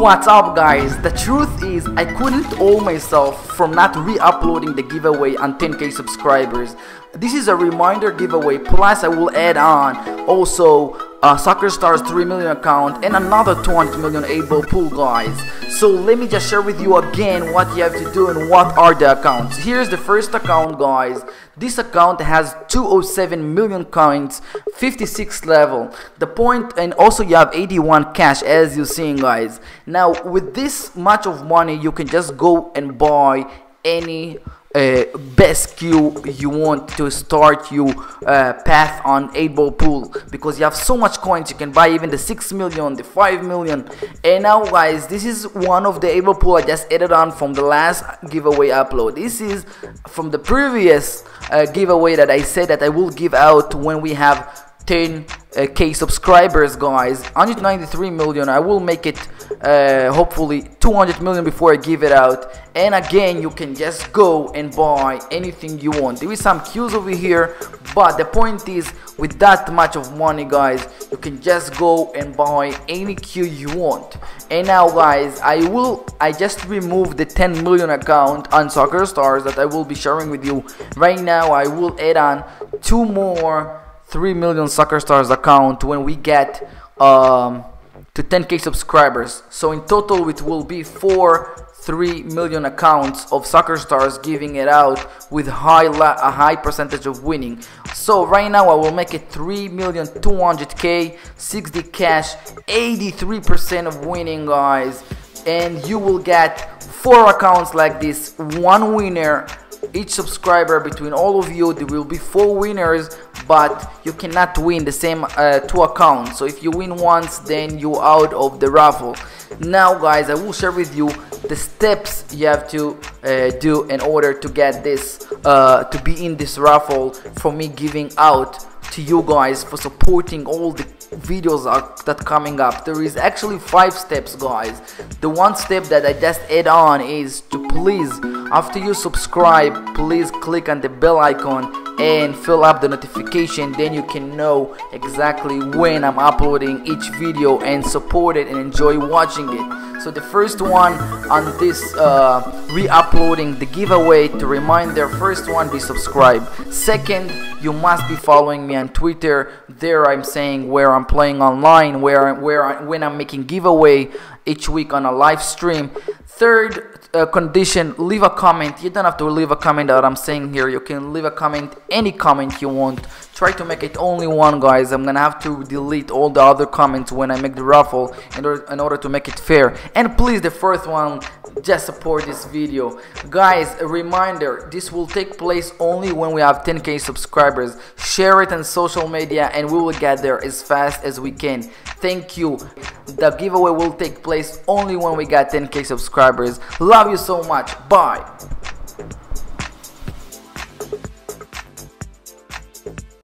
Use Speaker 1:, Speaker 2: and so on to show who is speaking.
Speaker 1: What's up guys? The truth is I couldn't hold myself from not re-uploading the giveaway on 10k subscribers. This is a reminder giveaway plus I will add on also a Soccer Stars 3 million account and another 20 million 8 ball pool guys. So let me just share with you again what you have to do and what are the accounts. Here's the first account guys. This account has 207 million coins, 56 level. The point and also you have 81 cash as you're seeing guys. Now with this much of money you can just go and buy any uh, best cue you want to start your uh, path on 8 ball pool. Because you have so much coins you can buy even the 6 million the 5 million. And now guys this is one of the 8 ball pool I just added on from the last giveaway upload. This is from the previous uh, giveaway that I said that I will give out when we have 10k subscribers guys. 193 million. I will make it uh, hopefully 200 million before I give it out. And again you can just go and buy anything you want. There is some cues over here but the point is with that much of money guys you can just go and buy any cue you want. And now guys I will I just removed the 10 million account on soccer stars that I will be sharing with you. Right now I will add on two more 3 million soccer stars account when we get um, to 10k subscribers. So in total it will be 4 3 million accounts of soccer stars giving it out with high a high percentage of winning. So right now I will make it 3 million 200k 60 cash 83% of winning guys. And you will get four accounts like this one winner each subscriber between all of you there will be four winners but you cannot win the same uh, two accounts. So if you win once then you're out of the raffle. Now guys i will share with you the steps you have to uh, do in order to get this uh, to be in this raffle for me giving out to you guys for supporting all the videos are that coming up. There is actually five steps guys. The one step that i just add on is to please after you subscribe please click on the bell icon and fill up the notification then you can know exactly when i'm uploading each video and support it and enjoy watching it. So the first one on this uh, re-uploading the giveaway to remind their first one be subscribed. Second you must be following me on twitter. There i'm saying where i'm playing online where I'm where I, when i'm making giveaway each week on a live stream. Third uh, condition leave a comment. You don't have to leave a comment that i'm saying here. You can leave a comment any comment you want. Try to make it only one guys. I'm gonna have to delete all the other comments when i make the raffle in order, in order to make it fair. And please the first one just support this video. Guys a reminder this will take place only when we have 10k subscribers. Share it on social media and we will get there as fast as we can. Thank you. The giveaway will take place only when we got 10k subscribers. Love you so much. Bye